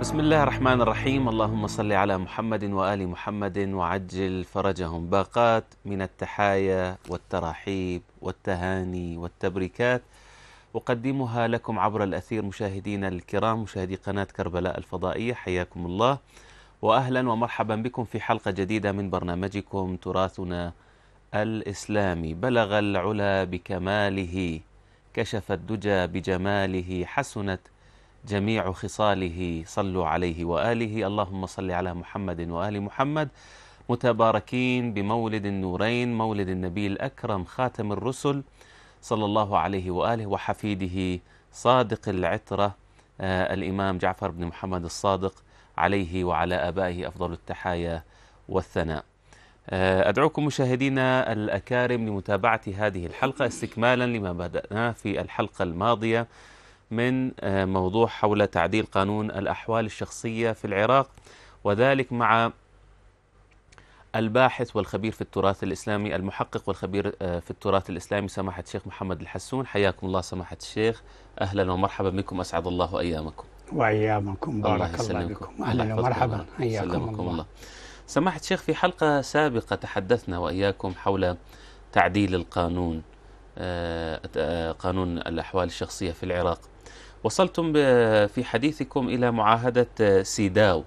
بسم الله الرحمن الرحيم. اللهم صل على محمد وآل محمد وعجل فرجهم باقات من التحايا والتراحيب والتهاني والتبريكات. أقدمها لكم عبر الأثير مشاهدينا الكرام مشاهدي قناة كربلاء الفضائية. حياكم الله. وأهلا ومرحبا بكم في حلقة جديدة من برنامجكم تراثنا الإسلامي. بلغ العلا بكماله كشف الدجى بجماله حسنت جميع خصاله صلوا عليه وآله. اللهم صل على محمد وآل محمد. متباركين بمولد النورين مولد النبي الأكرم خاتم الرسل صلى الله عليه وآله وحفيده صادق العترة آه الإمام جعفر بن محمد الصادق عليه وعلى آبائه أفضل التحايا والثناء. آه أدعوكم مشاهدينا الأكارم لمتابعة هذه الحلقة استكمالا لما بداناه في الحلقة الماضية. من موضوع حول تعديل قانون الأحوال الشخصية في العراق وذلك مع الباحث والخبير في التراث الإسلامي المحقق والخبير في التراث الإسلامي سماحة الشيخ محمد الحسون. حياكم الله سماحة الشيخ. أهلا ومرحبا بكم. أسعد الله أيامكم. وأيامكم. بارك الله, الله بكم أهلا ومرحبا. حياكم الله. الله. سماحة الشيخ في حلقة سابقة تحدثنا وإياكم حول تعديل القانون قانون الأحوال الشخصية في العراق. وصلتم في حديثكم إلى معاهدة سيداو.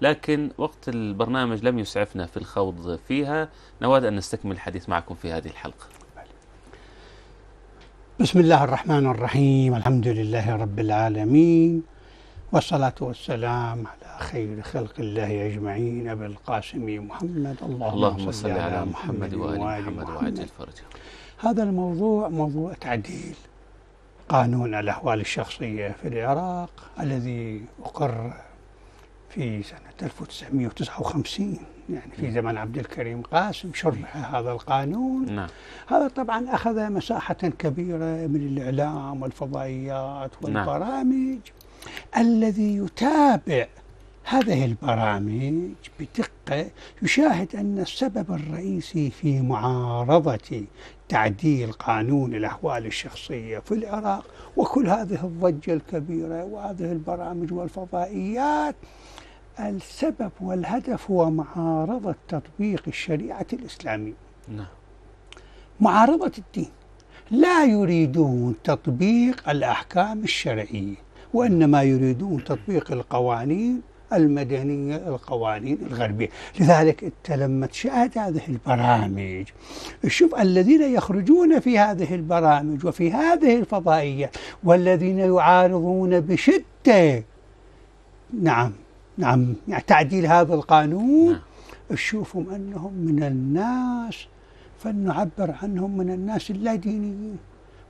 لكن وقت البرنامج لم يسعفنا في الخوض فيها نود أن نستكمل الحديث معكم في هذه الحلقة. بسم الله الرحمن الرحيم الحمد لله رب العالمين والصلاة والسلام على خير خلق الله أجمعين أبي القاسم محمد. اللهم, اللهم صل على محمد وآل محمد وعجل فرجه. هذا الموضوع موضوع تعديل. قانون الأحوال الشخصية في العراق الذي أقر في سنة 1959 يعني في زمن عبد الكريم قاسم شرح هذا القانون نعم. هذا طبعا أخذ مساحة كبيرة من الإعلام والفضائيات والبرامج نعم. الذي يتابع هذه البرامج بدقة يشاهد أن السبب الرئيسي في معارضة تعديل قانون الأحوال الشخصية في العراق وكل هذه الضجة الكبيرة وهذه البرامج والفضائيات السبب والهدف هو معارضة تطبيق الشريعة الإسلامية نعم. معارضة الدين لا يريدون تطبيق الأحكام الشرعية وإنما يريدون تطبيق القوانين المدنية القوانين الغربية. لذلك لما تشاهد هذه البرامج. شوف الذين يخرجون في هذه البرامج وفي هذه الفضائية والذين يعارضون بشدة. نعم نعم يعني تعديل هذا القانون. تشوفهم أنهم من الناس فلنعبر عنهم من الناس اللادينيين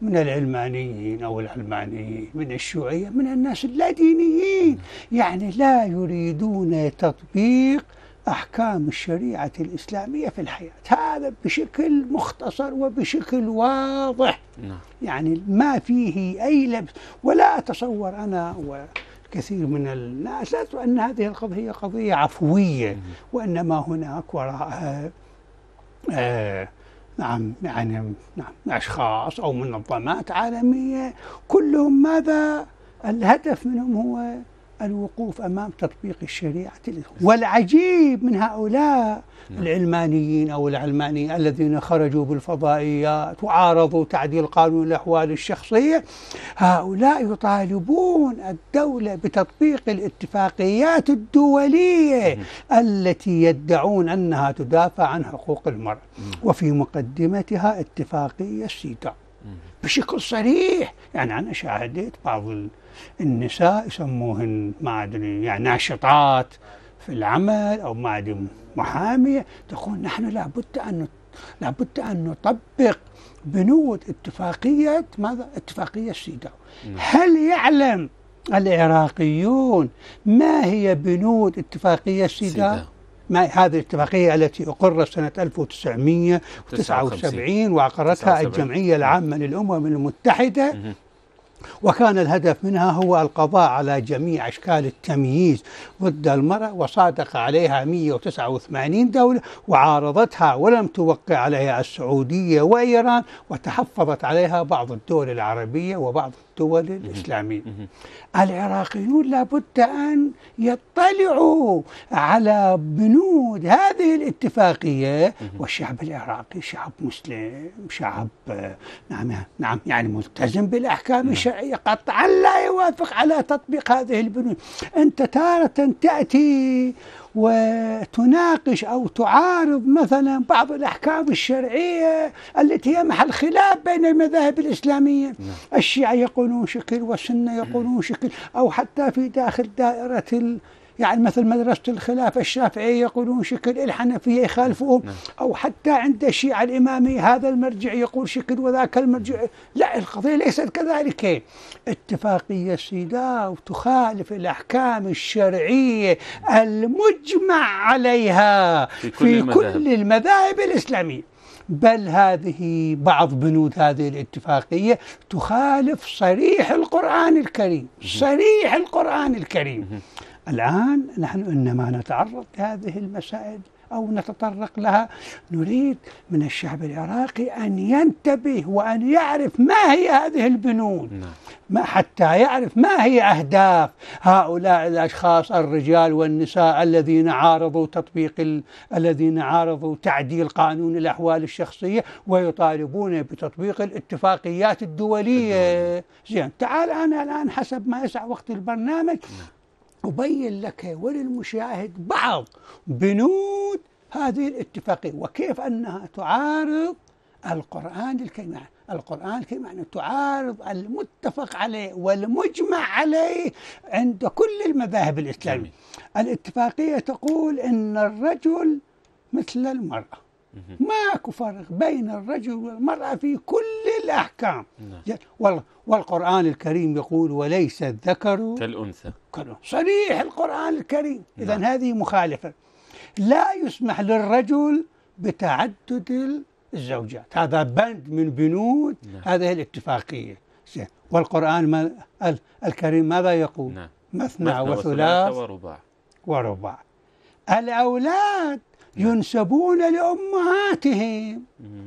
من العلمانيين أو العلمانيين من الشيوعية من الناس اللادينيين يعني لا يريدون تطبيق أحكام الشريعة الإسلامية في الحياة. هذا بشكل مختصر وبشكل واضح. يعني ما فيه أي لبس. ولا أتصور أنا وكثير من الناس لا أن هذه القضية قضية عفوية وإنما هناك وراءها آه نعم يعني نعم أشخاص أو منظمات عالمية كلهم ماذا؟ الهدف منهم هو الوقوف أمام تطبيق الشريعة والعجيب من هؤلاء نعم. العلمانيين أو العلمانيين الذين خرجوا بالفضائيات وعارضوا تعديل قانون الأحوال الشخصية هؤلاء يطالبون الدولة بتطبيق الاتفاقيات الدولية التي يدعون أنها تدافع عن حقوق المرأة. وفي مقدمتها اتفاقية سيدا بشكل صريح يعني أنا شاهدت بعض النساء يسموهن ما أدري يعني ناشطات في العمل أو ما أدري محامية تقول نحن لابد أن لابد أن نطبق بنود اتفاقية ماذا؟ اتفاقية سيداو هل يعلم العراقيون ما هي بنود اتفاقية سيداو؟ ما هذه الاتفاقية التي أقرت سنة 1979 وأقرتها الجمعية العامة للأمم المتحدة وكان الهدف منها هو القضاء على جميع أشكال التمييز ضد المرأة وصادق عليها 189 دولة وعارضتها ولم توقع عليها السعودية وإيران وتحفظت عليها بعض الدول العربية وبعض الدول الإسلامية. العراقيون لابد أن يطلعوا على بنود هذه الاتفاقية. والشعب العراقي شعب مسلم شعب نعم نعم يعني ملتزم بالأحكام الشرعية. قطعا لا يوافق على تطبيق هذه البنود. أنت تارة تأتي وتناقش أو تعارض مثلا بعض الأحكام الشرعية التي هي محل خلاف بين المذاهب الإسلامية نعم. الشيعة يقولون شكل والسنة يقولون شكل أو حتى في داخل دائرة يعني مثل مدرسة الخلافة الشافعية يقولون شكل الحنفية يخالفون نعم. أو حتى عند الشيعة الإمامية هذا المرجع يقول شكل وذاك المرجع. لا القضية ليست كذلك. اتفاقية سيداو تخالف الأحكام الشرعية المجمع عليها في كل, في المذاهب. كل المذاهب. الإسلامية. بل هذه بعض بنود هذه الاتفاقية تخالف صريح القرآن الكريم. صريح القرآن الكريم. الآن نحن إنما نتعرض لهذه المسائل أو نتطرق لها نريد من الشعب العراقي أن ينتبه وأن يعرف ما هي هذه البنود نعم. ما حتى يعرف ما هي أهداف هؤلاء الأشخاص الرجال والنساء الذين عارضوا تطبيق ال... الذين عارضوا تعديل قانون الأحوال الشخصية ويطالبون بتطبيق الاتفاقيات الدولية زين تعال أنا الآن حسب ما يسع وقت البرنامج نعم. أبين لك وللمشاهد بعض بنود هذه الاتفاقية وكيف أنها تعارض القرآن الكريم القرآن الكريم يعني تعارض المتفق عليه والمجمع عليه عند كل المذاهب الإسلامية. الاتفاقية تقول أن الرجل مثل المرأة. ماكو فرق بين الرجل والمرأة في كل الأحكام. نعم. والقرآن الكريم يقول وليس الذكر كالأنثى. صريح القرآن الكريم. إذا نعم. هذه مخالفة. لا يسمح للرجل بتعدد الزوجات. هذا بند من بنود. نعم. هذه الاتفاقية. والقرآن ما الكريم ماذا يقول؟ نعم. مثنى وثلاث ورباع. ورباع. الأولاد ينسبون لأمهاتهم.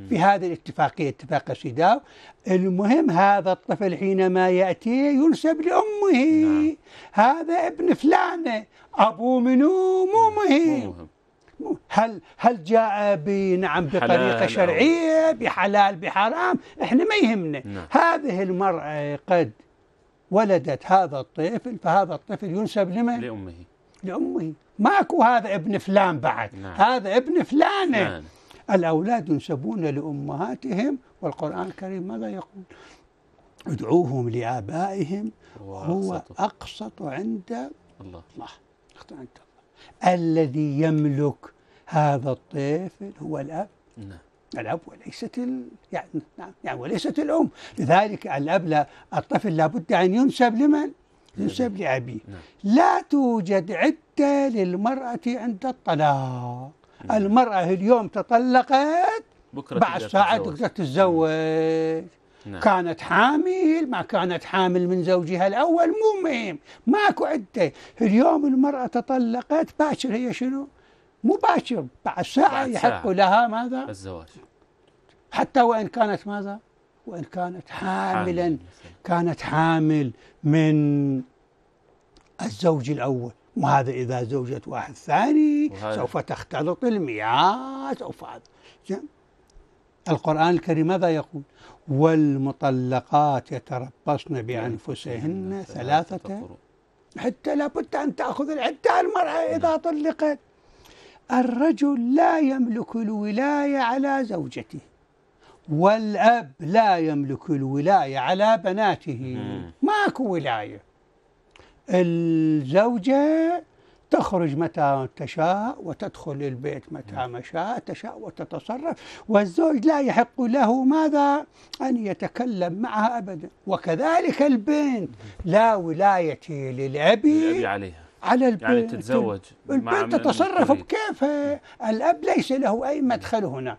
في هذه الاتفاقية اتفاق سيداو المهم هذا الطفل حينما يأتي ينسب لأمه. نعم. هذا ابن فلانة أبوه منو؟ مو مهم. هل هل جاء بنعم بطريقة شرعية بحلال بحرام؟ إحنا ما يهمنا. نعم. هذه المرأة قد ولدت هذا الطفل فهذا الطفل ينسب لمن؟ لأمه. لأمه. ماكو هذا ابن فلان بعد. نعم. هذا ابن فلانة. نعم. الأولاد ينسبون لأمهاتهم والقرآن الكريم ماذا يقول؟ ادعوهم لآبائهم هو أقسط عند الله. الله. عند الله. الذي يملك هذا الطفل هو الأب. نعم. الأب وليست ال... يعني نعم يعني وليست الأم. لذلك الأب لا الطفل لابد أن ينسب لمن؟ ينسب لأبيه نعم. لا توجد عدة للمرأة عند الطلاق. نعم. المرأة اليوم تطلقت بكرة بعد ساعة تقدر تتزوج. نعم. كانت حامل ما كانت حامل من زوجها الأول. مو مهم ماكو عدة. اليوم المرأة تطلقت باكر هي شنو؟ مباشر بعد ساعة يحق. لها ماذا؟ الزواج. حتى وإن كانت ماذا؟ وإن كانت حاملا حامل. كانت حامل من الزوج الأول. وهذا إذا زوجت واحد ثاني سوف تختلط المياه سوف القرآن الكريم ماذا يقول؟ والمطلقات يتربصن بأنفسهن ثلاثة حتى لابد أن تأخذ العدة المرأة إذا. طلقت. الرجل لا يملك الولاية على زوجته. والأب لا يملك الولاية على بناته. ماكو ولاية. الزوجة تخرج متى تشاء وتدخل البيت متى ما شاء تشاء وتتصرف. والزوج لا يحق له ماذا؟ أن يتكلم معها أبدا. وكذلك البنت لا ولاية للأب عليها. على البنت. يعني تتزوج البنت تتصرف بكيفها. الأب ليس له أي مدخل هنا.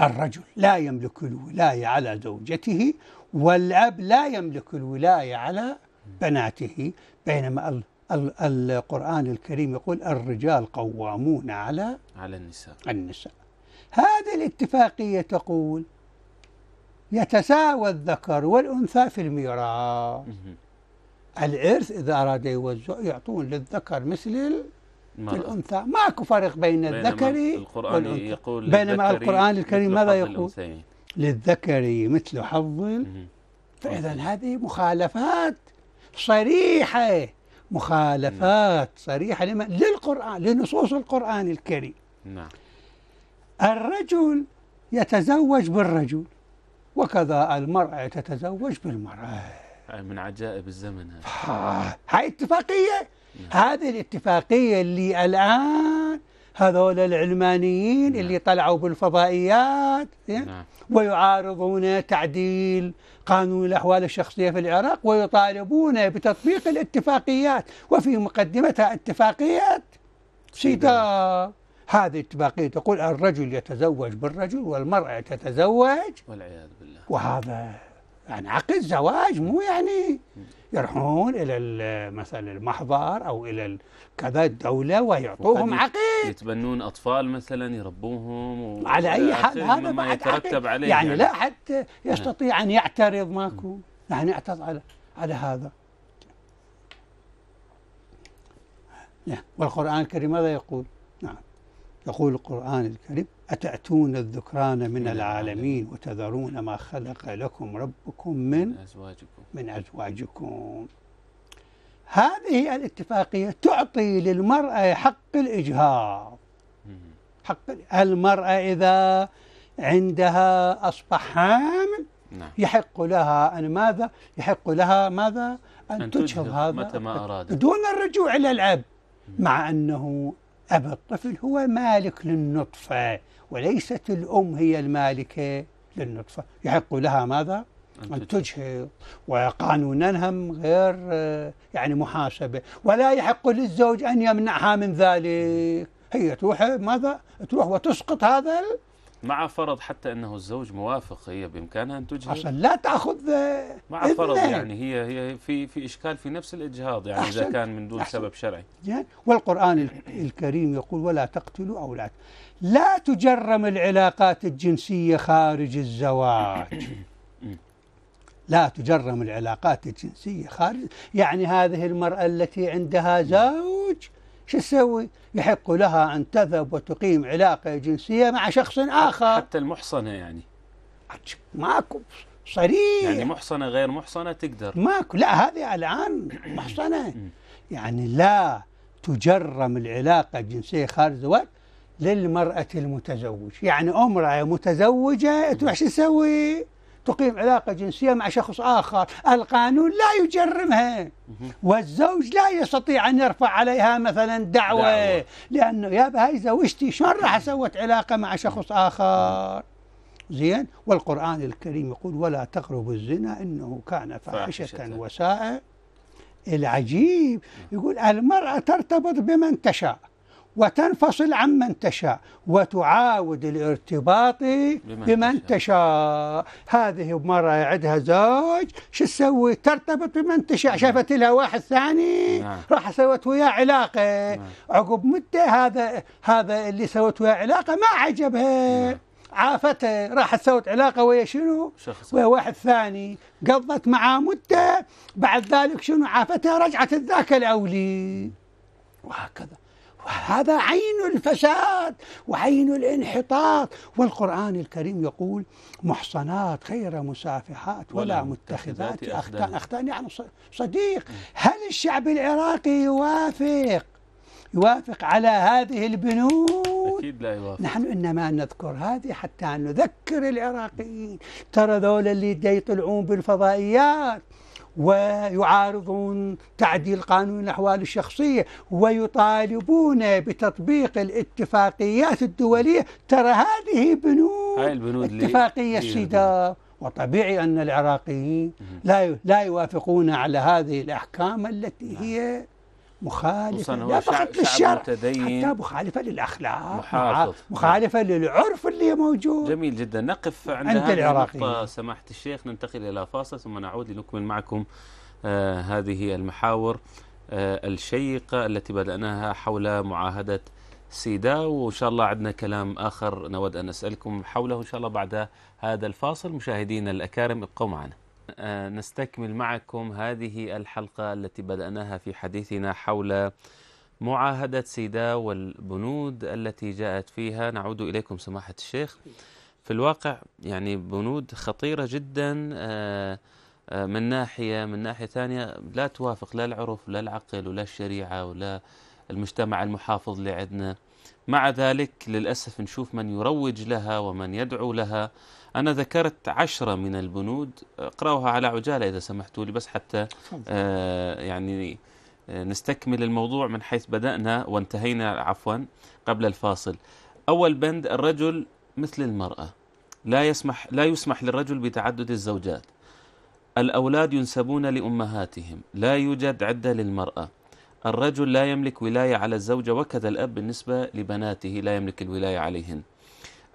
الرجل لا يملك الولاية على زوجته والأب لا يملك الولاية على بناته بينما القرآن الكريم يقول الرجال قوامون على على النساء. النساء. هذه الاتفاقية تقول يتساوى الذكر والأنثى في الميراث. الإرث إذا أراد يوزع يعطون للذكر مثل ما- الأنثى. ماكو فرق بين الذكر القرآن والأنثى. يقول بينما القرآن الكريم ماذا يقول؟ للذكر مثل حظ. فإذا هذه مخالفات صريحة. مخالفات صريحة لما؟ للقرآن لنصوص القرآن الكريم. نعم. الرجل يتزوج بالرجل وكذا المرأة تتزوج بالمرأة. من عجائب الزمن هذا. هاي اتفاقية؟ هذه الاتفاقية اللي الآن هذول العلمانيين نعم. اللي طلعوا بالفضائيات زين؟ نعم. ويعارضون تعديل قانون الأحوال الشخصية في العراق ويطالبون بتطبيق الاتفاقيات. وفي مقدمتها اتفاقية سيدا هذه اتفاقية تقول الرجل يتزوج بالرجل والمرأة تتزوج والعياذ بالله. وهذا يعني عقد زواج مو يعني يروحون إلى ال- مثلا المحضر أو إلى ال- كذا الدولة ويعطوهم عقد يتبنون أطفال مثلا يربوهم. على أي حال هذا بعد يترتب. عليه يعني, لا حتى يستطيع أن يعترض ماكو يعني يعترض على على هذا والقرآن الكريم ماذا يقول؟ يقول القرآن الكريم أتأتون الذكران من العالمين. وتذرون ما خلق لكم ربكم من أزواجكم. من أزواجكم. هذه الاتفاقية تعطي للمرأة حق الإجهاض. حق المرأة إذا عندها أصبح حامل نعم. يحق لها أن ماذا؟ يحق لها ماذا؟ أن, أن تجهض هذا متى ما أرادت. دون الرجوع إلى الأب مع أنه أب الطفل هو مالك للنطفة وليست الأم هي المالكة للنطفة. يحق لها ماذا؟ أن تجهض وقانونا هم غير آه، يعني محاسبة. ولا يحق للزوج أن يمنعها من ذلك. هي تروح ماذا؟ تروح وتسقط هذا مع فرض حتى أنه الزوج موافق هي بإمكانها أن تجهض أصلا لا تأخذ آه، مع فرض إذنه. يعني هي هي في في إشكال في نفس الإجهاض يعني إذا. كان من دون أحسن. سبب شرعي زين؟ والقرآن ال- الكريم يقول ولا تقتلوا أولاد لا تجرم العلاقات الجنسية خارج الزواج لا تجرم العلاقات الجنسية خارج يعني هذه المرأة التي عندها زوج شو تسوي؟ يحق لها أن تذهب وتقيم علاقة جنسية مع شخص آخر. حتى المحصنة يعني. ماكو صريح. يعني محصنة غير محصنة تقدر. ماكو لا هذه الآن محصنة. يعني لا تجرم العلاقة الجنسية خارج الزواج للمرأة المتزوج. يعني أمرأة متزوجة تروح شو تسوي؟ تقيم علاقة جنسية مع شخص آخر. القانون لا يجرمها. والزوج لا يستطيع أن يرفع عليها مثلا دعوة, دعوة. لأنه يا هاي زوجتي شلون راح سوت علاقة مع شخص آخر؟ زين؟ والقرآن الكريم يقول ولا تقربوا الزنا إنه كان فاحشة. فاحشة. وساء العجيب. يقول المرأة ترتبط بمن تشاء. وتنفصل عمن تشاء وتعاود الارتباط بمن بمن تشاء. هذه مرأة عندها زوج شو تسوي؟ ترتبط بمن تشاء. شافت لها واحد ثاني نعم. راح سوت وياه علاقة. نعم. عقب مدة هذا هذا اللي سوت وياه علاقة ما عجبها نعم. عافته راحت سوت علاقة ويا شنو؟ شخص. ويا واحد ثاني. قضت معاه مدة. بعد ذلك شنو؟ عافتها رجعت ذاك الأولي. وهكذا. وهذا عين الفساد وعين الانحطاط. والقرآن الكريم يقول محصنات غير مسافحات ولا, ولا متخذات أخدان أخدان. أخدان. يعني صديق هل الشعب العراقي يوافق؟ يوافق على هذه البنود؟ أكيد لا يوافق. نحن إنما نذكر هذه حتى نذكر العراقيين. ترى ذول اللي يطلعون بالفضائيات ويعارضون تعديل قانون الأحوال الشخصية ويطالبون بتطبيق الاتفاقيات الدولية. ترى هذه بنود هاي البنود اللي- السيداء وطبيعي أن العراقيين لا لا يوافقون على هذه الأحكام التي هي هو لا فقط للشرع. حتى مخالفه للأخلاق محافظ. مخالفة للعرف اللي موجود جميل جدا نقف عند العراقيين. النقطة سماحة الشيخ ننتقل إلى فاصل ثم نعود لنكمل معكم آه هذه المحاور آه الشيقة التي بدأناها حول معاهدة سيداو وإن شاء الله عندنا كلام آخر نود أن نسألكم حوله إن شاء الله بعد هذا الفاصل مشاهدينا الأكارم ابقوا معنا نستكمل معكم هذه الحلقة التي بدأناها في حديثنا حول معاهدة سيداو والبنود التي جاءت فيها. نعود إليكم سماحة الشيخ. في الواقع يعني بنود خطيرة جدا آه، آه، من ناحية من ناحية ثانية لا توافق لا العرف لا العقل ولا الشريعة ولا المجتمع المحافظ اللي عندنا مع ذلك للأسف نشوف من يروج لها ومن يدعو لها. أنا ذكرت عشرة من البنود اقرأوها على عجالة إذا سمحتوا لي بس حتى آه يعني آه، نستكمل الموضوع من حيث بدأنا وانتهينا عفوا قبل الفاصل. أول بند الرجل مثل المرأة لا يسمح لا يسمح للرجل بتعدد الزوجات. الأولاد ينسبون لأمهاتهم لا يوجد عدة للمرأة. الرجل لا يملك ولاية على الزوجة وكذا الأب بالنسبة لبناته لا يملك الولاية عليهن.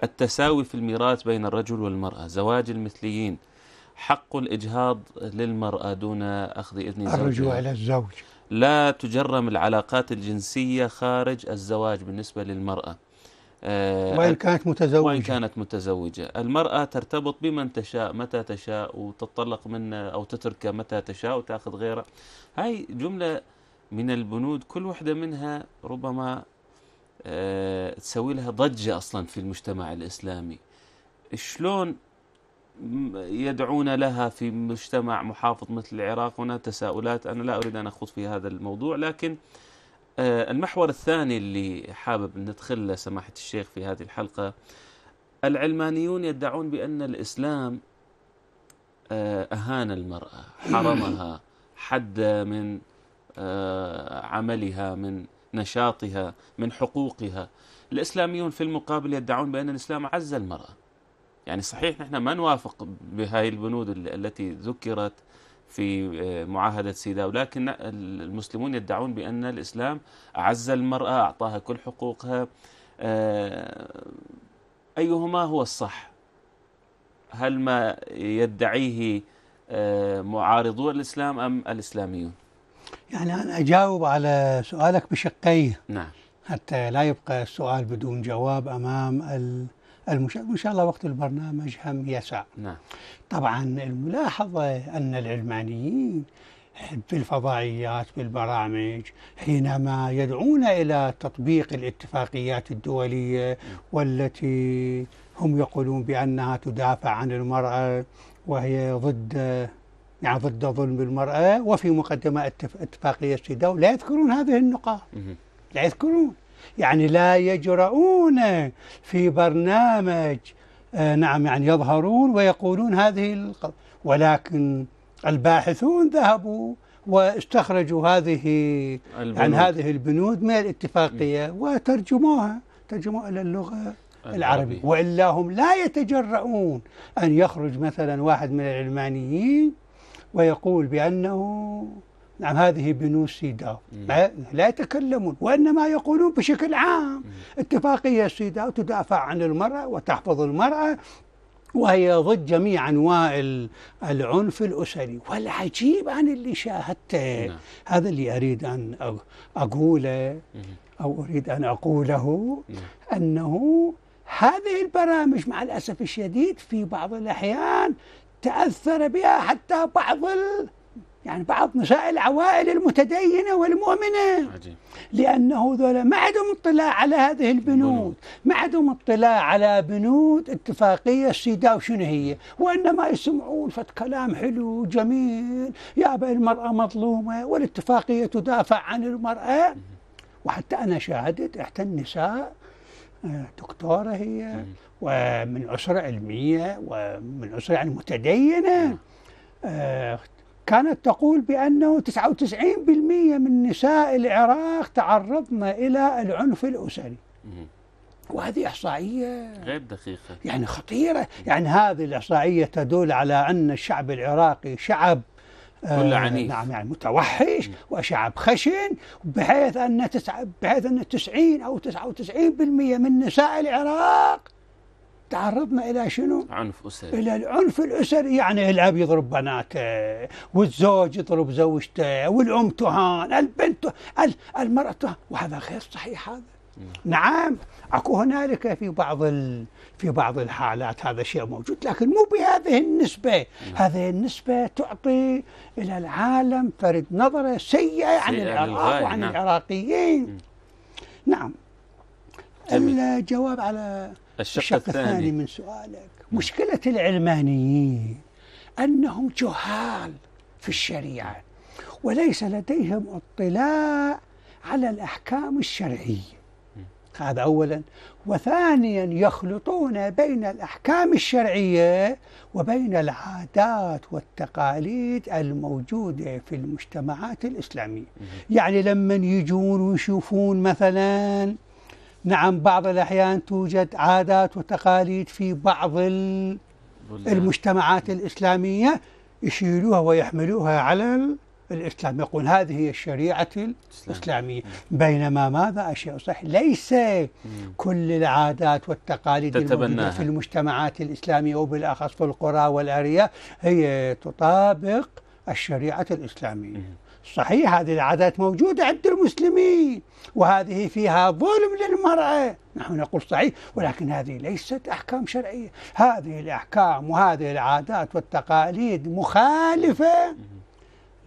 التساوي في الميراث بين الرجل والمرأة. زواج المثليين. حق الإجهاض للمرأة دون أخذ إذن زوجها. الرجوع إلى الزوج. لا تجرم العلاقات الجنسية خارج الزواج بالنسبة للمرأة. آه، وإن كانت متزوجة. وإن كانت متزوجة. المرأة ترتبط بمن تشاء متى تشاء وتطلق منه أو تتركه متى تشاء وتأخذ غيره. هاي جملة من البنود. كل واحدة منها ربما تسوي لها ضجة أصلا في المجتمع الإسلامي. شلون يدعون لها في مجتمع محافظ مثل العراق؟ هنا تساؤلات. أنا لا أريد أن أخوض في هذا الموضوع لكن آه، المحور الثاني اللي حابب ندخل له سماحة الشيخ في هذه الحلقة العلمانيون يدعون بأن الإسلام آه، أهان المرأة حرمها حد من آه، عملها من نشاطها من حقوقها. الإسلاميون في المقابل يدعون بأن الإسلام عز المرأة. يعني صحيح نحن ما نوافق بهاي البنود ال- التي ذكرت في آه، معاهدة سيداو لكن المسلمون يدعون بأن الإسلام أعز المرأة أعطاها كل حقوقها. آه، أيهما هو الصح؟ هل ما يدعيه آه، معارضو الإسلام أم الإسلاميون؟ يعني أنا أجاوب على سؤالك بشقيه نعم. حتى لا يبقى السؤال بدون جواب أمام ال- المشاهد وإن شاء الله وقت البرنامج هم يسع. نعم. طبعا الملاحظة أن العلمانيين في الفضائيات بالبرامج حينما يدعون إلى تطبيق الاتفاقيات الدولية والتي هم يقولون بأنها تدافع عن المرأة وهي ضد يعني ضد ظلم المرأة وفي مقدمة اتف- اتفاقية سيداو لا يذكرون هذه النقاط. لا يذكرون. يعني لا يجرؤون في برنامج آه نعم يعني يظهرون ويقولون هذه الق... ولكن الباحثون ذهبوا واستخرجوا هذه البنود. يعني هذه البنود من الاتفاقية وترجموها ترجموها إلى اللغة العربية. وإلا هم لا يتجرؤون أن يخرج مثلا واحد من العلمانيين ويقول بأنه نعم هذه بنود سيداو مم. لا, يتكلمون وإنما يقولون بشكل عام اتفاقية سيداو تدافع عن المرأة وتحفظ المرأة وهي ضد جميع أنواع ال- العنف الأسري والعجيب عن اللي شاهدته نعم. هذا اللي أريد أن أ- أقوله مهم. أو أريد أن أقوله نعم. أنه هذه البرامج مع الأسف الشديد في بعض الأحيان تأثر بها حتى بعض ال... يعني بعض نساء العوائل المتدينة والمؤمنة. عجيب. لأنه ذولا ما عندهم اطلاع على هذه البنود. بنود. ما عندهم اطلاع على بنود اتفاقية سيداو شنو هي؟ وإنما يسمعون فت كلام حلو جميل يا المرأة مظلومة والاتفاقية تدافع عن المرأة. وحتى أنا شاهدت إحدى النساء دكتورة هي. ومن أسرة علمية ومن أسرة يعني متدينة. آه، كانت تقول بأنه 99% من نساء العراق تعرضن إلى العنف الأسري. وهذه إحصائية غير دقيقة يعني خطيرة يعني هذه الإحصائية تدل على أن الشعب العراقي شعب آه، كله عنيف. نعم يعني متوحش وشعب خشن بحيث أن تسع بحيث أن 90 أو 99% من نساء العراق تعرضن إلى شنو؟ عنف أسري. إلى العنف الأسري. يعني الأب يضرب بناته والزوج يضرب زوجته والأم تهان البنت ال- المرأة تهان. وهذا غير صحيح هذا. نعم أكو هنالك في بعض ال... في بعض الحالات هذا شيء موجود لكن مو بهذه النسبة. هذه النسبة تعطي إلى العالم فرد نظرة سيئة عن العراق وعن نعم. العراقيين. نعم. الجواب على الشق, الشق الثاني. الثاني. من سؤالك. مشكلة العلمانيين أنهم جهال في الشريعة وليس لديهم اطلاع على الأحكام الشرعية. هذا أولا. وثانيا يخلطون بين الأحكام الشرعية وبين العادات والتقاليد الموجودة في المجتمعات الإسلامية. يعني لما يجون ويشوفون مثلا نعم بعض الأحيان توجد عادات وتقاليد في بعض المجتمعات الإسلامية يشيلوها ويحملوها على الإسلام يقول هذه هي الشريعة الإسلامية. بينما ماذا؟ أشياء صح ليس كل العادات والتقاليد الموجودة في المجتمعات الإسلامية وبالأخص في القرى والأرياف هي تطابق الشريعة الإسلامية. صحيح هذه العادات موجودة عند المسلمين وهذه فيها ظلم للمرأة. نحن نقول صحيح ولكن هذه ليست أحكام شرعية. هذه الأحكام وهذه العادات والتقاليد مخالفة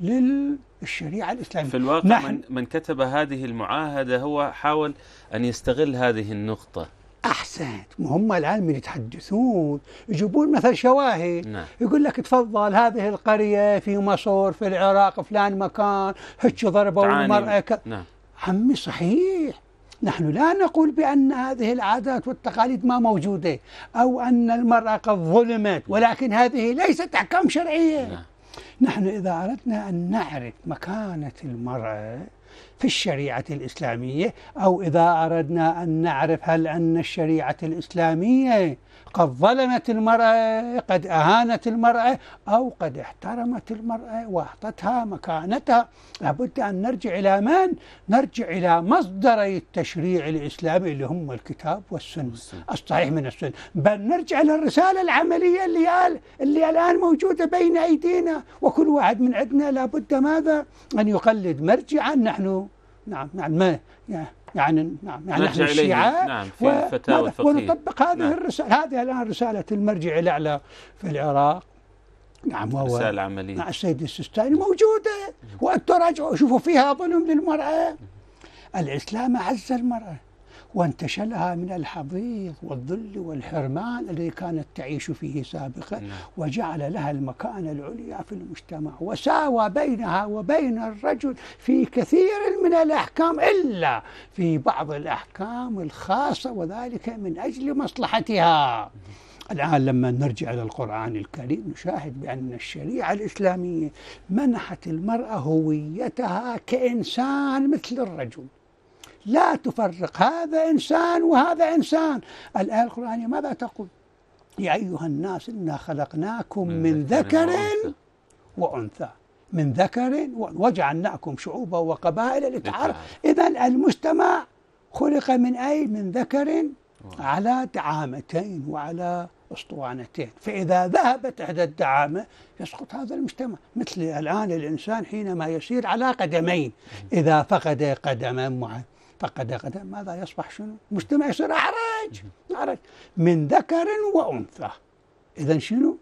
للشريعة الإسلامية. في الواقع نحن من, من كتب هذه المعاهدة هو حاول أن يستغل هذه النقطة. أحسنت. هم الآن من يتحدثون يجيبون مثل شواهد. نعم. يقول لك تفضل هذه القرية في مصر في العراق فلان مكان هيك ضربوا المراه ك... نعم. عمي صحيح. نحن لا نقول بأن هذه العادات والتقاليد ما موجودة أو أن المرأة قد ظلمت ولكن هذه ليست أحكام شرعية. نعم. نحن إذا أردنا أن نعرف مكانة المرأة في الشريعة الإسلامية أو إذا أردنا أن نعرف هل أن الشريعة الإسلامية قد ظلمت المرأة قد أهانت المرأة أو قد احترمت المرأة وأعطتها مكانتها. لابد أن نرجع إلى من؟ نرجع إلى مصدري التشريع الإسلامي اللي هم الكتاب والسنة. الصحيح من السنة. بل نرجع إلى الرسالة العملية اللي, اللي الآن موجودة بين أيدينا. وكل واحد من عندنا لابد ماذا؟ أن يقلد مرجعا. نحن نعم نعم ما؟ يعني نعم يعني نحن الشيعة نعم في الفتاوى الفقهية. ونطبق هذه نعم. الرسالة هذه الآن رسالة المرجع الأعلى في العراق. نعم وهو رسالة عملية. مع السيد السيستاني موجودة وأنتم راجعوا شوفوا فيها ظلم للمرأة. الإسلام أعز المرأة. وانتشلها من الحضيض والذل والحرمان الذي كانت تعيش فيه سابقا نعم. وجعل لها المكانة العليا في المجتمع وساوى بينها وبين الرجل في كثير من الأحكام إلا في بعض الأحكام الخاصة وذلك من أجل مصلحتها الآن لما نرجع إلى القرآن الكريم نشاهد بأن الشريعة الإسلامية منحت المرأة هويتها كإنسان مثل الرجل لا تفرق هذا إنسان وهذا إنسان. الآية القرآنية ماذا تقول؟ يا أيها الناس إنا خلقناكم من, ذكر وأنثى. من ذكر وجعلناكم شعوبا وقبائل لتعارف. إذا المجتمع خلق من أي؟ من ذكر على دعامتين وعلى أسطوانتين. فإذا ذهبت إحدى الدعامة يسقط هذا المجتمع. مثل الآن الإنسان حينما يسير على قدمين. إذا فقد قدما فقد قدم ماذا يصبح شنو؟ مجتمع يصير أعرج أعرج من ذكر وأنثى. إذا شنو؟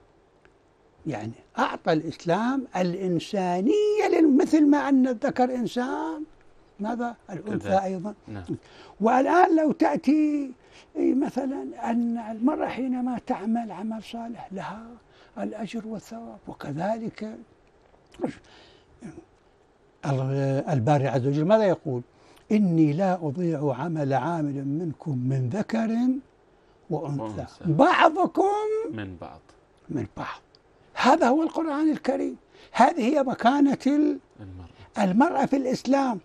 يعني أعطى الإسلام الإنسانية مثل ما أن الذكر إنسان. ماذا؟ الأنثى أيضا. نعم. والآن لو تأتي مثلا أن المرأة حينما تعمل عمل صالح لها الأجر والثواب وكذلك. الباري عز وجل ماذا يقول؟ إني لا أضيع عمل عامل منكم من ذكر وأنثى. بعضكم من بعض. من بعض. هذا هو القرآن الكريم. هذه هي مكانة المرأة, المرأة في الإسلام.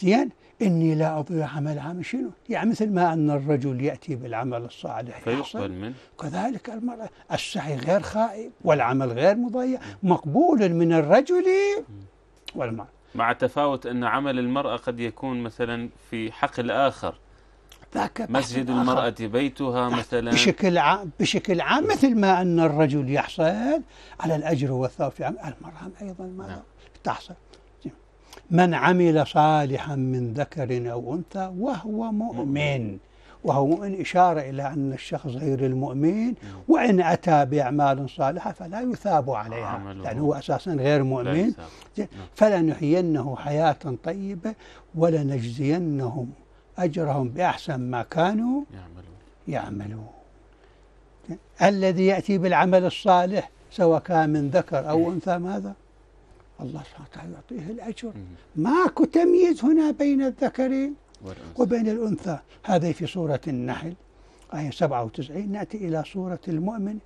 زين. إني لا أضيع عمل عامل شنو؟ يعني مثل ما أن الرجل يأتي بالعمل الصالح فيقبل منه. كذلك المرأة. السعي غير خائب والعمل غير مضيع. مقبول من الرجل والمرأة. مع تفاوت أن عمل المرأة قد يكون مثلا في حقل آخر ذاك مسجد المرأة. بيتها مثلا. بشكل عام بشكل عام مثل ما أن الرجل يحصل على الأجر والثواب في عمل المرأة أيضا ما نعم. تحصل. من عمل صالحا من ذكر أو أنثى وهو مؤمن. وهو مؤمن إشارة إلى أن الشخص غير المؤمن وإن أتى بأعمال صالحة فلا يثاب عليها لأنه هو أساسا غير مؤمن. نعم. فلنحيينه حياة طيبة ولنجزينهم أجرهم بأحسن ما كانوا يعملون. يعملون. الذي يأتي بالعمل الصالح سواء كان من ذكر أو أنثى ماذا؟ الله سبحانه وتعالى يعطيه الأجر. ماكو تمييز هنا بين الذكرين. وبين الأنثى هذه في سورة النحل آية 97 نأتي إلى سورة المؤمن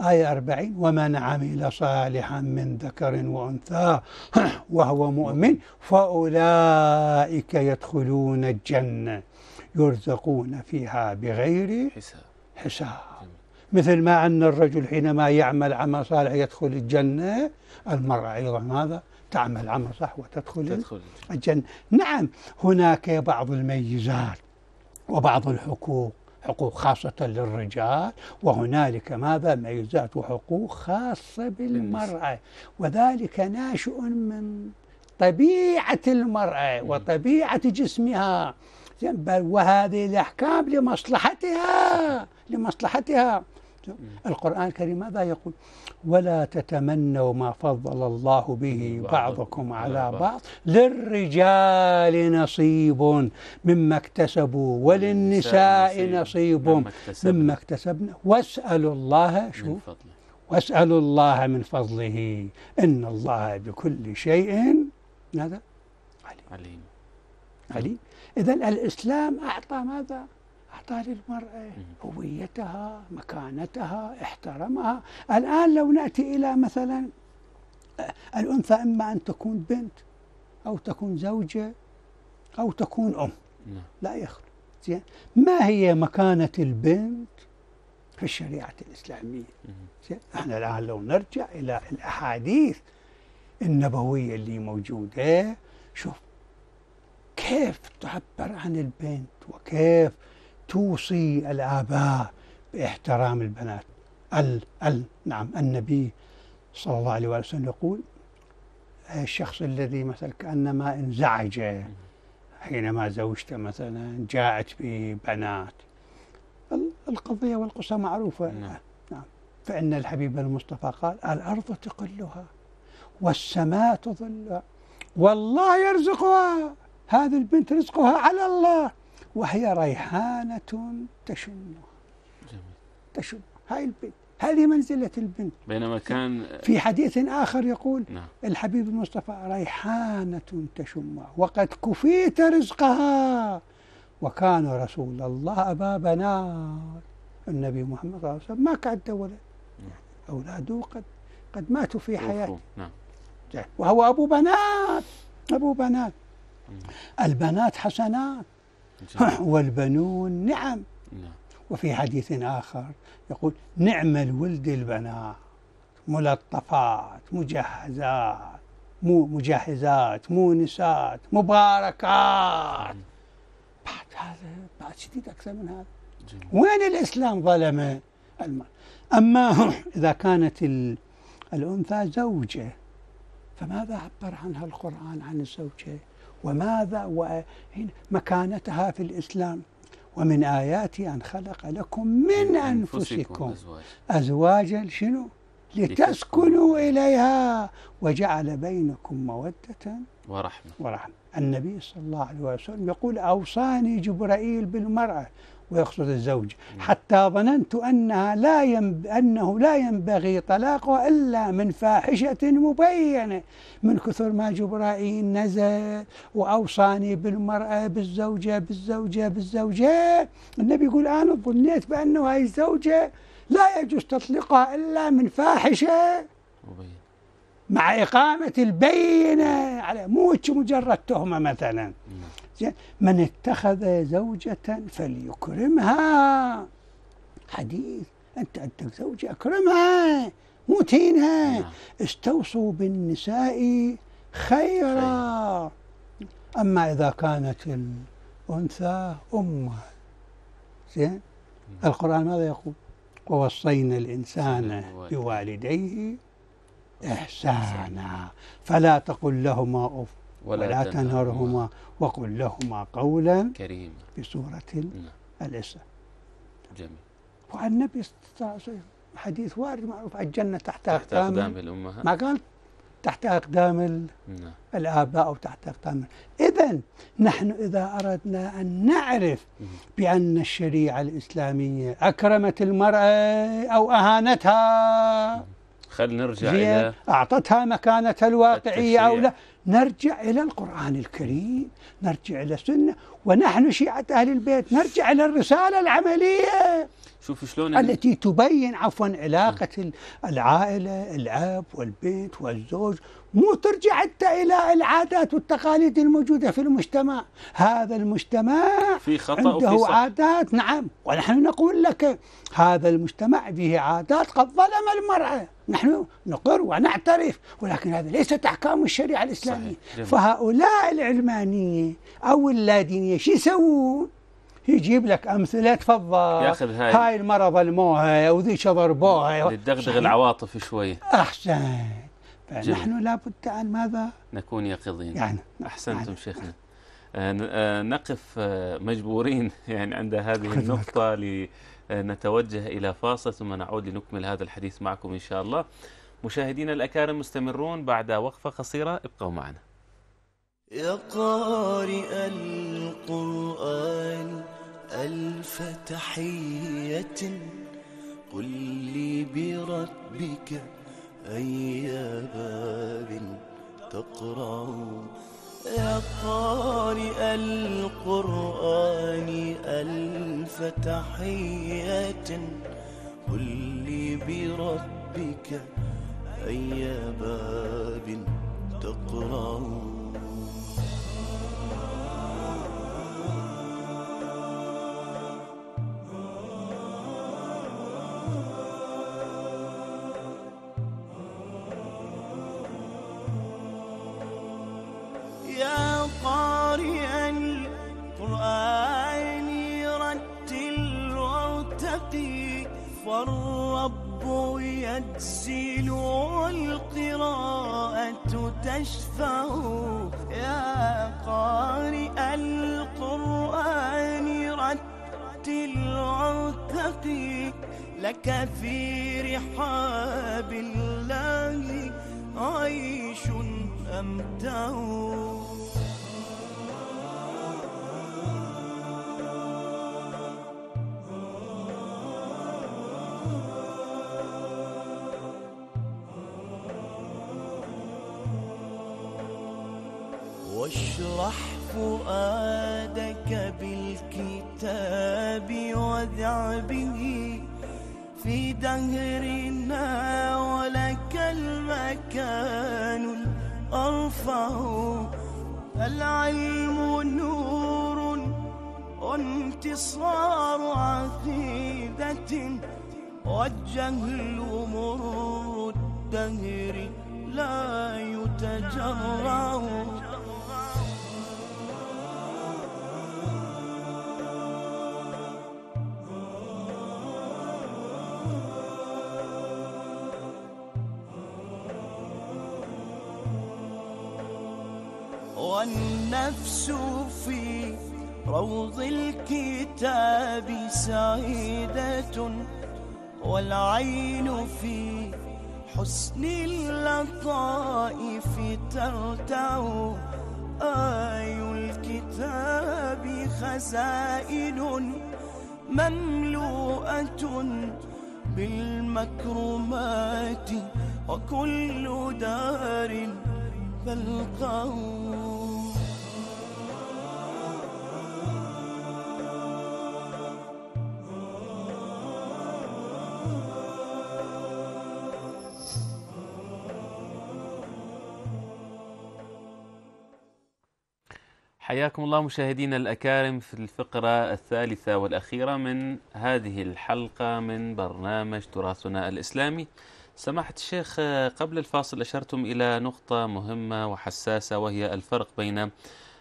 آية 40 ومن عمل صالحا من ذكر وأنثى وهو مؤمن فأولئك يدخلون الجنة يرزقون فيها بغير حساب. حساب. مثل ما أن الرجل حينما يعمل عمل صالح يدخل الجنة المرأة أيضا ماذا تعمل عمل صح؟ وتدخل تدخل. الجنة. نعم هناك بعض الميزات وبعض الحقوق حقوق خاصة للرجال وهنالك ماذا؟ ميزات وحقوق خاصة بالمرأة. وذلك ناشئ من طبيعة المرأة وطبيعة جسمها. بل وهذه الأحكام لمصلحتها لمصلحتها. القرآن الكريم ماذا يقول؟ ولا تتمنوا ما فضل الله به بعضكم على بعض. للرجال نصيب مما اكتسبوا وللنساء نصيب مما اكتسبنا واسألوا الله شوف. واسألوا الله من فضله. إن الله بكل شيء ماذا؟ عليم. عليم. إذا الإسلام أعطى ماذا؟ أعطى للمرأة هويتها مكانتها احترمها. الآن لو نأتي إلى مثلا الأنثى إما أن تكون بنت أو تكون زوجة أو تكون أم. نعم. لا يخلو. زين. ما هي مكانة البنت في الشريعة الإسلامية؟ زين. إحنا الآن لو نرجع إلى الأحاديث النبوية اللي موجودة شوف كيف تعبر عن البنت وكيف توصي الآباء باحترام البنات. ال ال نعم النبي صلى الله عليه وسلم يقول الشخص الذي مثلا كأنما انزعج حينما زوجته مثلا جاءت ببنات. القضية والقصة معروفة. نعم. نعم. فإن الحبيب المصطفى قال الأرض تقلها والسماء تظلها والله يرزقها هذه البنت رزقها على الله. وهي ريحانة تشمها تشم هاي البنت. هذه منزلة البنت. بينما كان في حديث آخر يقول نعم. الحبيب المصطفى ريحانة تشمها وقد كفيت رزقها. وكان رسول الله أبا بنات. النبي محمد صلى الله عليه وسلم. ما كان ولد نعم. أولاده قد قد ماتوا في حياته. نعم. وهو أبو بنات. أبو بنات. البنات حسنات. والبنون نعم. وفي حديث آخر يقول نعم الولد البنات ملطفات مجهزات مو مجهزات مونسات مباركات. بعد هذا بعد شديد أكثر من هذا. وين الإسلام ظلم المرأة أما إذا كانت الأنثى زوجة فماذا عبر عنها القرآن عن الزوجة؟ وماذا وهنا مكانتها في الإسلام. ومن آياته أن خلق لكم من أنفسكم أزواجا. شنو؟ لتسكنوا. إليها. وجعل بينكم مودة ورحمة. ورحمة. النبي صلى الله عليه وسلم يقول أوصاني جبرائيل بالمرأة. ويقصد الزوج. حتى ظننت أنها لا ينب... أنه لا ينبغي طلاقها إلا من فاحشة مبينة من كثر ما جبرائيل نزل وأوصاني بالمرأة بالزوجة بالزوجة بالزوجة. النبي يقول أنا ظنيت بأنه هاي الزوجة لا يجوز تطلقها إلا من فاحشة. مبين. مع إقامة البينة على مو مجرد تهمة مثلا. نعم. من اتخذ زوجة فليكرمها. حديث أنت عندك زوجة أكرمها مو تهينها نعم. استوصوا بالنساء خيرا. أما إذا كانت الأنثى أمها. زين؟ نعم. القرآن ماذا يقول؟ ووصينا الإنسان بوالديه إحسانا. فلا تقل لهما أف ولا, ولا تنهرهما وقل لهما قولا كريما. بسورة نعم. الإسراء. جميل. وعن النبي حديث وارد معروف الجنة تحت, تحت أقدام الأمهات. ما قال؟ تحت أقدام نعم. الآباء أو تحت أقدام إذا نحن إذا أردنا أن نعرف بأن الشريعة الإسلامية أكرمت المرأة أو أهانتها. خل نرجع إلى أعطتها مكانتها الواقعية أو. لا. نرجع إلى القرآن الكريم نرجع إلى السنة ونحن شيعة أهل البيت نرجع إلى الرسالة العملية شوف شلون ال- التي تبين عفوا علاقة ال- العائلة الأب والبنت والزوج مو ترجع حتى إلى العادات والتقاليد الموجودة في المجتمع. هذا المجتمع في خطأ وفي عنده صح. عادات نعم ونحن نقول لك هذا المجتمع فيه عادات قد ظلم المرأة. نحن نقر ونعترف ولكن هذا ليست أحكام الشريعة الإسلامية. صحيح. فهؤلاء العلمانية أو اللادينية شو يسوون؟ يجيب لك أمثلة تفضل. ياخذ هاي- هاي المرة ظلموها وذي ضربوها صحيح. العواطف شوية أحسن. فنحن لابد أن ماذا؟ نكون يقظين. يعني أحسنتم يعني. شيخنا. آه، آه، نقف آه، مجبورين يعني عند هذه خذ النقطة لنتوجه إلى فاصل ثم نعود لنكمل هذا الحديث معكم إن شاء الله. مشاهدينا الأكارم مستمرون بعد وقفة قصيرة ابقوا معنا. يا قارئ القرآن ألف تحية. قل لي بربك أي باب تقرأ؟ يا قارئ القرآن ألف تحية. قل لي بربك أي باب تقرأ ينزل والقراءة تشفع. يا قارئ القرآن رتل وارتقي لك في رحاب الله عيش أمتع. واشرح فؤادك بالكتاب وذع به في دهرنا ولك المكان الأرفع. العلم نور وانتصار عقيدة والجهل مر الدهر لا يتجرع. روض الكتاب سعيدة والعين في حسن اللطائف ترتع. آي الكتاب خزائن مملوءة بالمكرمات وكل دار فالقوم حياكم الله مشاهدينا الأكارم في الفقرة الثالثة والأخيرة من هذه الحلقة من برنامج تراثنا الإسلامي. سماحة الشيخ قبل الفاصل أشرتم إلى نقطة مهمة وحساسة وهي الفرق بين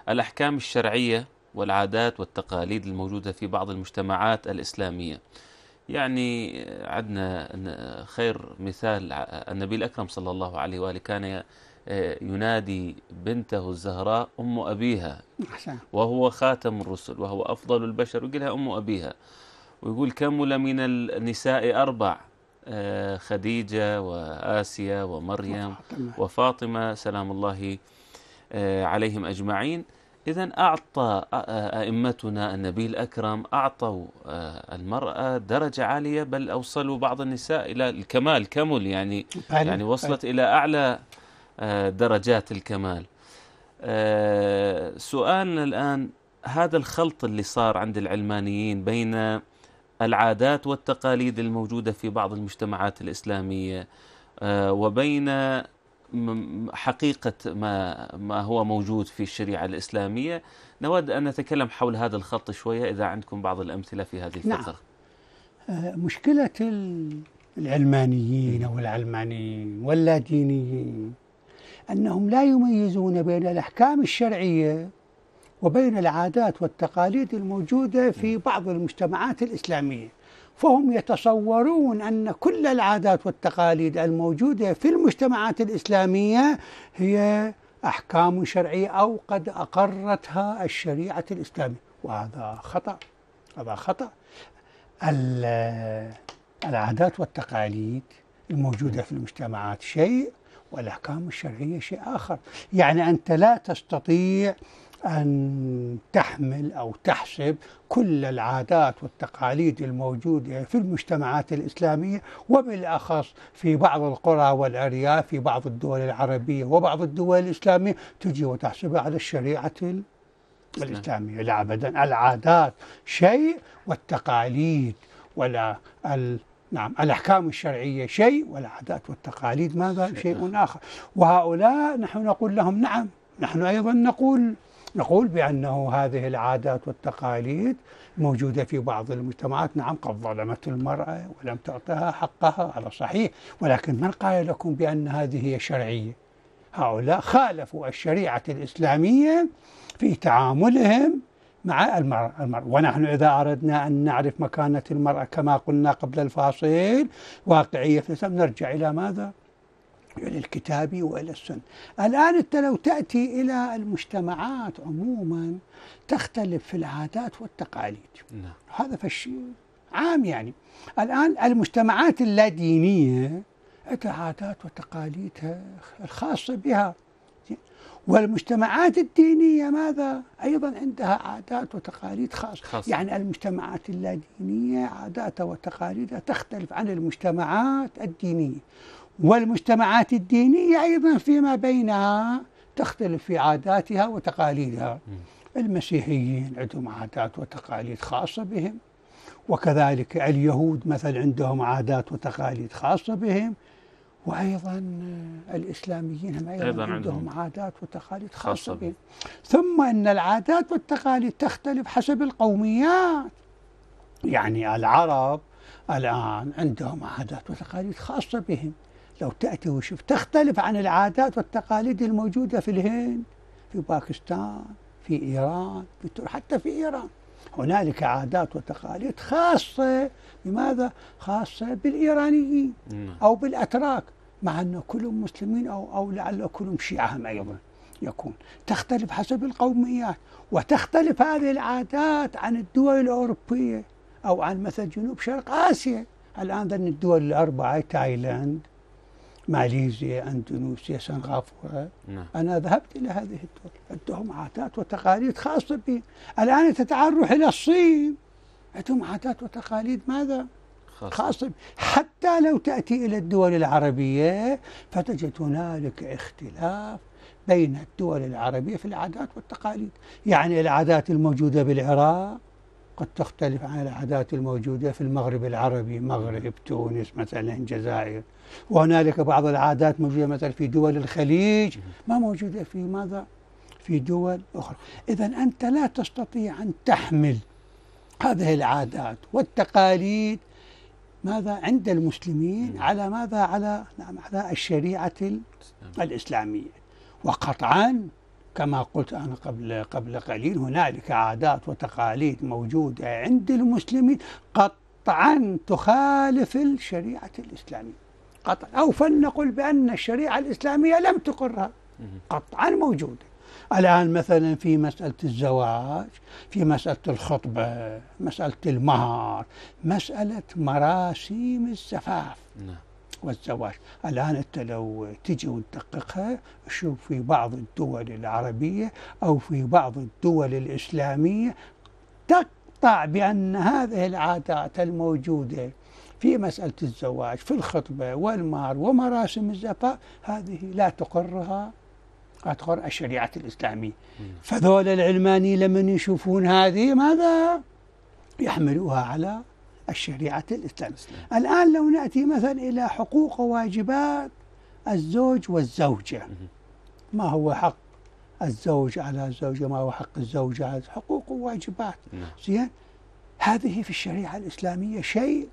الأحكام الشرعية والعادات والتقاليد الموجودة في بعض المجتمعات الإسلامية. يعني عندنا خير مثال النبي الأكرم صلى الله عليه وآله كان ينادي بنته الزهراء أم أبيها. وهو خاتم الرسل وهو أفضل البشر. ويقول لها أم أبيها. ويقول كمل من النساء أربع آه، خديجة وآسيا ومريم فاطمة. وفاطمة. سلام الله آه، عليهم أجمعين. إذا أعطى آه، أئمتنا النبي الأكرم أعطوا المرأة درجة عالية بل أوصلوا بعض النساء إلى الكمال كمل يعني يعني وصلت إلى أعلى درجات الكمال. آه، سؤالنا الآن هذا الخلط اللي صار عند العلمانيين بين العادات والتقاليد الموجودة في بعض المجتمعات الإسلامية آه، وبين حقيقة ما ما هو موجود في الشريعة الإسلامية. نود أن نتكلم حول هذا الخط شوية إذا عندكم بعض الأمثلة في هذه نعم. الفقرة آه، مشكلة ال- العلمانيين أو العلمانيين واللادينيين أنهم لا يميزون بين الأحكام الشرعية وبين العادات والتقاليد الموجودة في بعض المجتمعات الإسلامية. فهم يتصورون أن كل العادات والتقاليد الموجودة في المجتمعات الإسلامية هي أحكام شرعية أو قد أقرتها الشريعة الإسلامية. وهذا خطأ. هذا خطأ. ال- العادات والتقاليد الموجودة في المجتمعات شيء والأحكام الشرعية شيء آخر. يعني أنت لا تستطيع أن تحمل أو تحسب كل العادات والتقاليد الموجودة في المجتمعات الإسلامية وبالأخص في بعض القرى والأرياف في بعض الدول العربية وبعض الدول الإسلامية تجي وتحسبها على الشريعة ال- الإسلامية. لا أبدا. العادات شيء والتقاليد ولا ال نعم الأحكام الشرعية شيء والعادات والتقاليد ماذا شيء شيء آخر. وهؤلاء نحن نقول لهم نعم نحن أيضا نقول نقول بأنه هذه العادات والتقاليد موجودة في بعض المجتمعات. نعم قد ظلمت المرأة ولم تعطها حقها هذا صحيح ولكن من قال لكم بأن هذه هي شرعية؟ هؤلاء خالفوا الشريعة الإسلامية في تعاملهم مع المرأة, المرأة. ونحن إذا أردنا أن نعرف مكانة المرأة كما قلنا قبل الفاصل واقعية في الإسلام نرجع إلى ماذا؟ إلى الكتاب وإلى السنة. الآن أنت لو تأتي إلى المجتمعات عموما تختلف في العادات والتقاليد. نعم. هذا فالشيء عام يعني. الآن المجتمعات اللادينية عندها عادات وتقاليدها الخاصة بها. والمجتمعات الدينية ماذا؟ أيضا عندها عادات وتقاليد خاصة خاصة. يعني المجتمعات اللادينية عاداتها وتقاليدها تختلف عن المجتمعات الدينية والمجتمعات الدينية أيضا فيما بينها تختلف في عاداتها وتقاليدها المسيحيين عندهم عادات وتقاليد خاصة بهم وكذلك اليهود مثلا عندهم عادات وتقاليد خاصة بهم وأيضا الإسلاميين هم أيضا, أيضاً عندهم, عندهم عادات وتقاليد خاصة خاصة. بهم. ثم أن العادات والتقاليد تختلف حسب القوميات. يعني العرب الآن عندهم عادات وتقاليد خاصة بهم. لو تأتي وشوف تختلف عن العادات والتقاليد الموجودة في الهند في باكستان في إيران في حتى في إيران. هنالك عادات وتقاليد خاصة. بماذا؟ خاصة بالإيرانيين نعم. أو بالأتراك. مع أن كلهم مسلمين أو أو لعل كلهم شيعة أيضا يكون. تختلف حسب القوميات وتختلف هذه العادات عن الدول الأوروبية أو عن مثلا جنوب شرق آسيا. الآن ذن الدول الأربعة تايلاند ماليزيا أندونيسيا سنغافورة. نعم. أنا ذهبت إلى هذه الدول عندهم عادات وتقاليد خاصة بهم الآن روح إلى الصين. عندهم عادات وتقاليد ماذا؟ خاصة. حتى لو تأتي إلى الدول العربية فتجد هنالك اختلاف بين الدول العربية في العادات والتقاليد. يعني العادات الموجودة بالعراق قد تختلف عن العادات الموجودة في المغرب العربي مغرب تونس مثلا الجزائر. وهنالك بعض العادات موجودة مثلا في دول الخليج ما موجودة في ماذا؟ في دول أخرى. إذا أنت لا تستطيع أن تحمل هذه العادات والتقاليد ماذا عند المسلمين على ماذا على نعم على الشريعة ال- الإسلامية. وقطعا كما قلت أنا قبل قبل قليل هنالك عادات وتقاليد موجودة عند المسلمين قطعا تخالف الشريعة الإسلامية. قطعا أو فلنقل بأن الشريعة الإسلامية لم تقرها. قطعا موجودة. الآن مثلا في مسألة الزواج في مسألة الخطبة مسألة المهر مسألة مراسيم الزفاف نعم. والزواج. الآن أنت لو تجي وتدققها شوف في بعض الدول العربية أو في بعض الدول الإسلامية تقطع بأن هذه العادات الموجودة في مسألة الزواج في الخطبة والمهر ومراسم الزفاف هذه لا تقرها. تقر الشريعة الإسلامية. فذول العلمانيين لمن يشوفون هذه ماذا؟ يحملوها على الشريعة الإسلامية. الآن لو نأتي مثلا إلى حقوق وواجبات الزوج والزوجة ما هو حق الزوج على الزوجة؟ ما هو حق الزوجة على حقوق وواجبات. نعم. زين؟ هذه في الشريعة الإسلامية شيء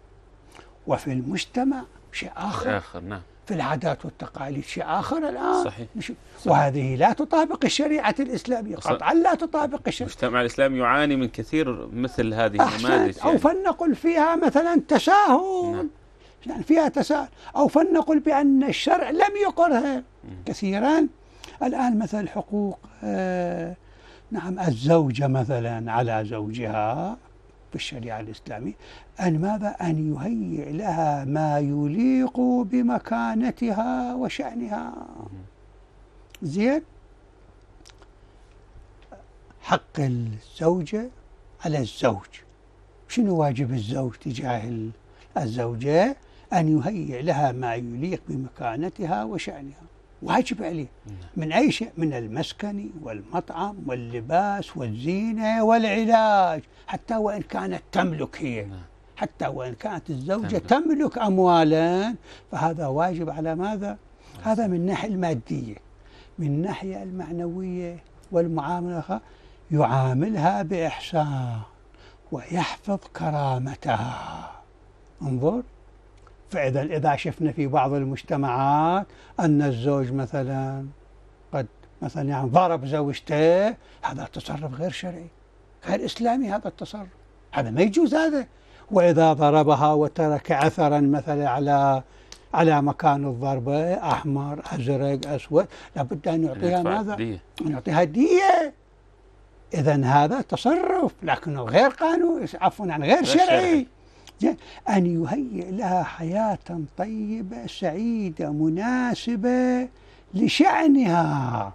وفي المجتمع شيء آخر. آخر نعم. في العادات والتقاليد. شيء صحيح الآن. صحيح. نشوف. وهذه لا تطابق الشريعة الإسلامية. قطعا لا تطابق الشريعة. المجتمع الإسلامي يعاني من كثير مثل هذه النماذج أحسنت. أو يعني. فلنقل فيها مثلا تساهل. نعم. يعني فيها تساهل. أو فلنقل بأن الشرع لم يقرها. كثيرا. الآن مثل حقوق آه نعم الزوجة مثلا على زوجها. في الشريعة الإسلامية أن ماذا؟ أن يهيئ لها ما يليق بمكانتها وشأنها. زين؟ حق الزوجة على الزوج. شنو واجب الزوج تجاه ال- الزوجة؟ أن يهيئ لها ما يليق بمكانتها وشأنها. واجب عليه. من أي شيء؟ من المسكن والمطعم واللباس والزينة والعلاج. حتى وإن كانت تملك هي. نعم. حتى وإن كانت الزوجة تملك. تملك أموالا. فهذا واجب على ماذا؟ هذا من الناحية المادية. من الناحية المعنوية والمعاملة يعاملها بإحسان ويحفظ كرامتها. انظر. فإذا إذا شفنا في بعض المجتمعات أن الزوج مثلا قد مثلا يعني ضرب زوجته هذا تصرف غير شرعي غير إسلامي هذا التصرف هذا ما يجوز هذا وإذا ضربها وترك أثرا مثلا على على مكان الضربة أحمر أزرق أسود لابد أن يعطيها ماذا؟ أن يعطيها دية إذا هذا تصرف لكنه غير قانوني عفوا يعني غير شرعي. أن يهيئ لها حياة طيبة سعيدة مناسبة لشأنها.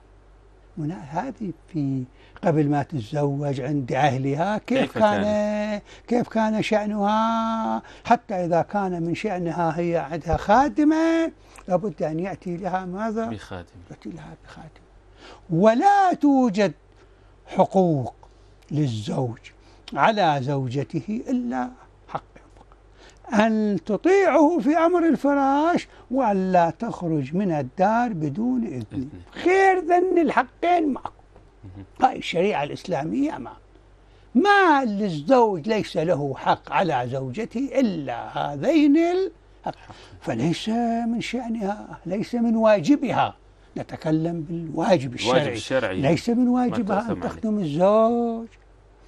هذه في قبل ما تتزوج عند أهلها كيف, كيف كان؟ كيف كان شأنها؟ حتى إذا كان من شأنها هي عندها خادمة لابد أن يأتي لها ماذا؟ بخادم يأتي لها بخادم ولا توجد حقوق للزوج على زوجته إلا أن تطيعه في أمر الفراش وأن لا تخرج من الدار بدون إذنه. خير ذن الحقين معكم هاي الشريعة الإسلامية ما. ما للزوج ليس له حق على زوجته إلا هذين الحق. فليس من شأنها ليس من واجبها. نتكلم بالواجب الشرعي, الشرعي. ليس من واجبها أن تخدم الزوج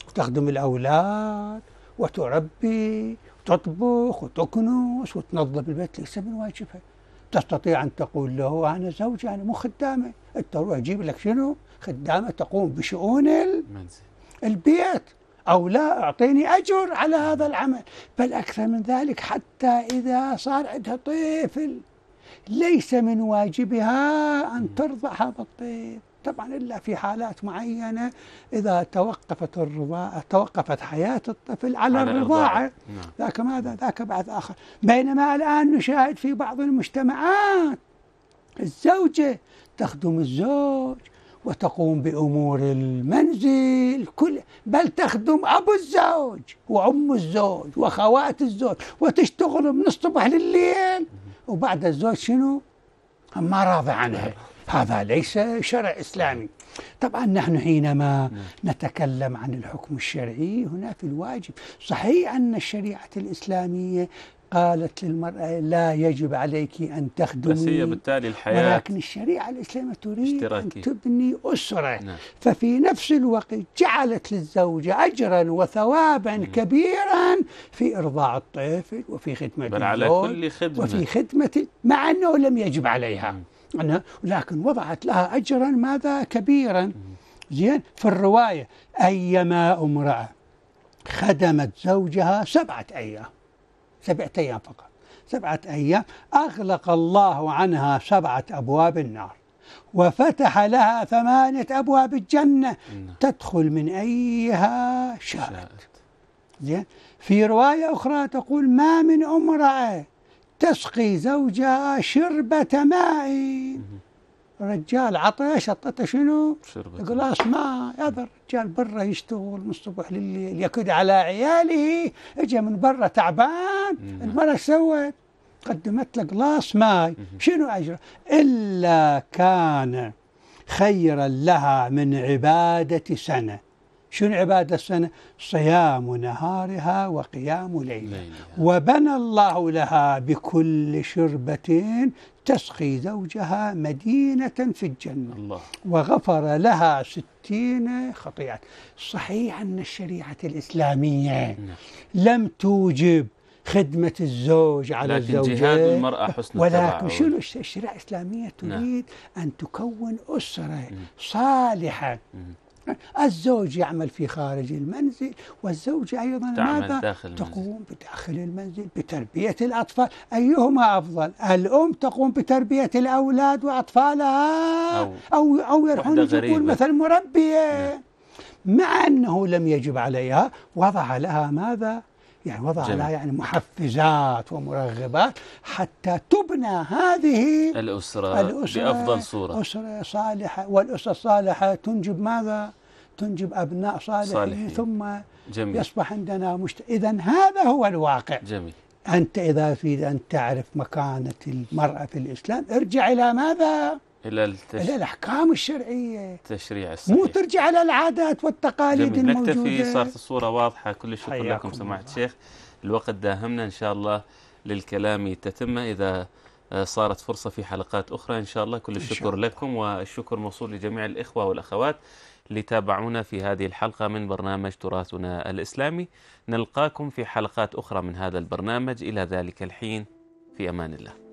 وتخدم الأولاد وتربي وتطبخ وتكنس وتنظف البيت ليس من واجبها تستطيع أن تقول له أنا زوجة أنا مو خدامة. أنت روح جيب لك شنو؟ خدامة تقوم بشؤون ال- منزل. البيت. أو لا أعطيني أجر على هذا العمل. بل أكثر من ذلك حتى إذا صار عندها طفل. ليس من واجبها أن ترضع هذا الطفل. طبعا إلا في حالات معينة إذا توقفت الرضاعة توقفت حياة الطفل على, على الرضاعة نعم. ذاك ماذا؟ ذاك بعد آخر. بينما الآن نشاهد في بعض المجتمعات الزوجة تخدم الزوج وتقوم بأمور المنزل كل بل تخدم أبو الزوج وأم الزوج وأخوات الزوج وتشتغل من الصبح لليل. وبعد الزوج شنو؟ ما راضي عنها هذا ليس شرع إسلامي. طبعا نحن حينما نتكلم عن الحكم الشرعي هنا في الواجب. صحيح أن الشريعة الإسلامية قالت للمرأة لا يجب عليك أن تخدمي بس هي بالتالي الحياة ولكن الشريعة الإسلامية تريد اشتراكي. أن تبني أسرة. نعم. ففي نفس الوقت جعلت للزوجة أجرا وثوابا كبيرا في إرضاع الطفل وفي خدمة بل على كل خدمة. وفي خدمة مع أنه لم يجب عليها. أنا لكن وضعت لها أجرا ماذا كبيرا زين في الرواية أيما امرأة خدمت زوجها سبعة أيام سبعة أيام فقط سبعة أيام أغلق الله عنها سبعة أبواب النار وفتح لها ثمانية أبواب الجنة نعم. تدخل من أيها شاءت شاءت. زين في رواية أخرى تقول ما من امرأة تسقي زوجها شربة ماء رجال عطش عطته شنو؟ شربت قلاص ماء هذا الرجال برا يشتغل من الصبح لليل يكد على عياله اجى من برا تعبان. المرأة سوت؟ قدمت له قلاص ماء شنو أجره؟ إلا كان خيرا لها من عبادة سنة شنو عبادة سنة؟ صيام نهارها وقيام ليلها. وبنى الله لها بكل شربة تسقي زوجها مدينة في الجنة الله وغفر لها ستين خطيئة صحيح أن الشريعة الإسلامية نعم. لم توجب خدمة الزوج على لكن الزوجة جهاد المرأة حسن ولكن. شنو الش- الشريعة الإسلامية نعم. تريد أن تكون أسرة صالحة مم. الزوج يعمل في خارج المنزل والزوجة أيضا تعمل ماذا داخل المنزل. تقوم بداخل المنزل بتربية الأطفال أيهما أفضل الأم تقوم بتربية الأولاد وأطفالها أو- أو, أو يروحون يجيبون غريبة. مثل مربية نعم. مع أنه لم يجب عليها وضع لها ماذا يعني وضع جميل. لها يعني محفزات ومرغبات حتى تبنى هذه الأسرة, الأسرة بأفضل صورة أسرة صالحة والأسرة الصالحة تنجب ماذا؟ تنجب أبناء صالحين, صالحين. ثم جميل. يصبح عندنا مشت... إذا هذا هو الواقع. جميل. أنت إذا تريد أن تعرف مكانة المرأة في الإسلام ارجع إلى ماذا؟ إلى إلى التش... الأحكام الشرعية. التشريع الصحيح. مو ترجع إلى العادات والتقاليد جميل. الموجودة. نكتفي صارت الصورة واضحة. كل الشكر لكم سماحة. الشيخ. الوقت داهمنا إن شاء الله للكلام تتمة إذا آه، صارت فرصة في حلقات أخرى إن شاء الله كل الشكر. لكم والشكر موصول لجميع الإخوة والأخوات. اللي تابعونا في هذه الحلقة من برنامج تراثنا الإسلامي. نلقاكم في حلقات أخرى من هذا البرنامج. إلى ذلك الحين في أمان الله.